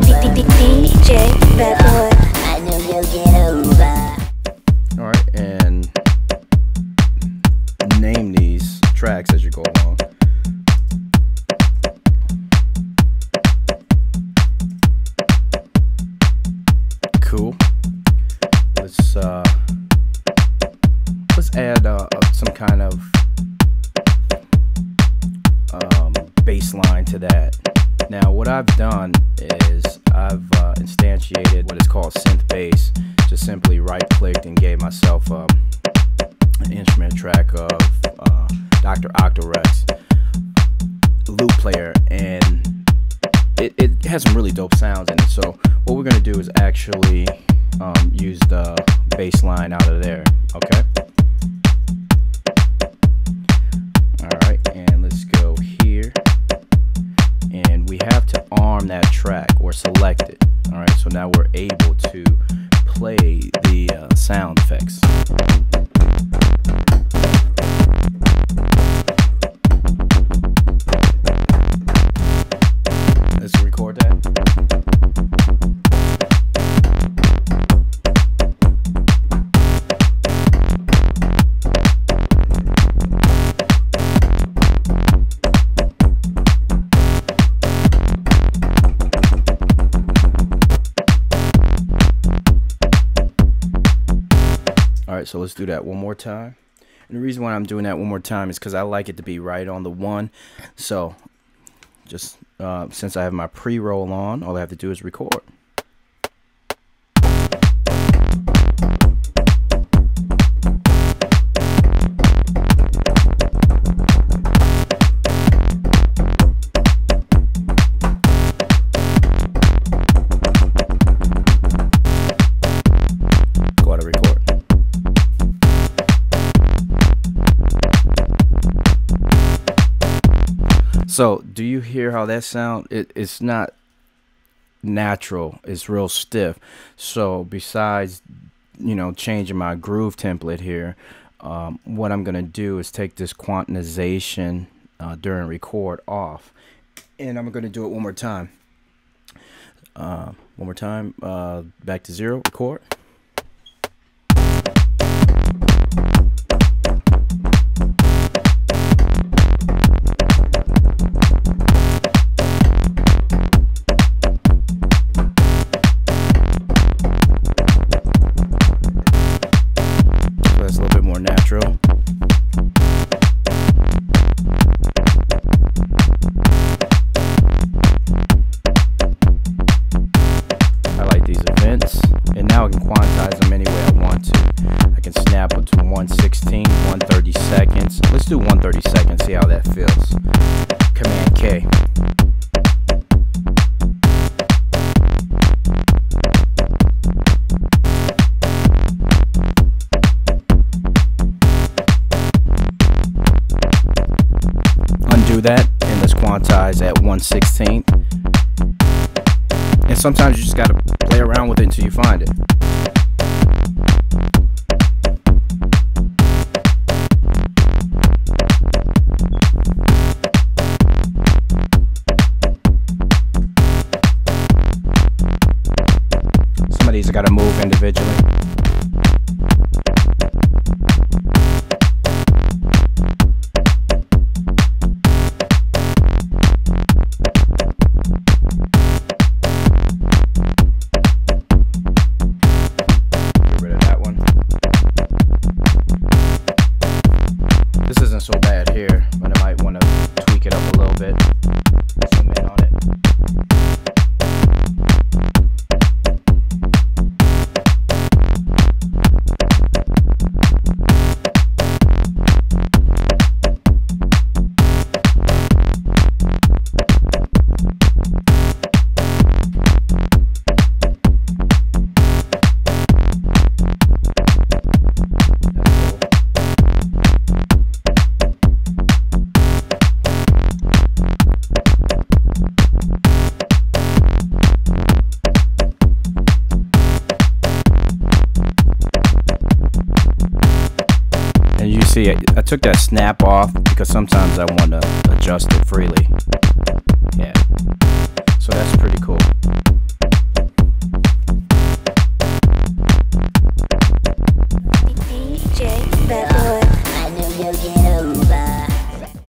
DJ Bad Boy. I know you'll get over. All right, and name these tracks as you go along. Cool. Let's uh, let's add uh, uh, some kind of um, bass line to that. Now, what I've done is I've uh, instantiated what is called synth bass. Just simply right clicked and gave myself um, an instrument track of uh, Dr. Octorex loop player, and it, it has some really dope sounds in it. So, what we're gonna do is actually um, use the bass line out of there, okay? That track or select it. All right, so now we're able to play the uh, sound effects. Let's record that. All right, so let's do that one more time. And the reason why I'm doing that one more time is because I like it to be right on the one. So, just uh, since I have my pre-roll on, all I have to do is record. So, do you hear how that sound? It, it's not natural. It's real stiff. So, besides, you know, changing my groove template here, um, what I'm gonna do is take this quantization uh, during record off, and I'm gonna do it one more time. Uh, one more time. Uh, back to zero. Record. Now I can quantize them any way I want to. I can snap them to 116, 130 seconds. Let's do 130 seconds, see how that feels. Command K. undo that and let's quantize at 116 and sometimes you just got to play around with it until you find it. Some of these I got to move individually bit. see, I, I took that snap off because sometimes I want to adjust it freely. Yeah. So that's pretty cool.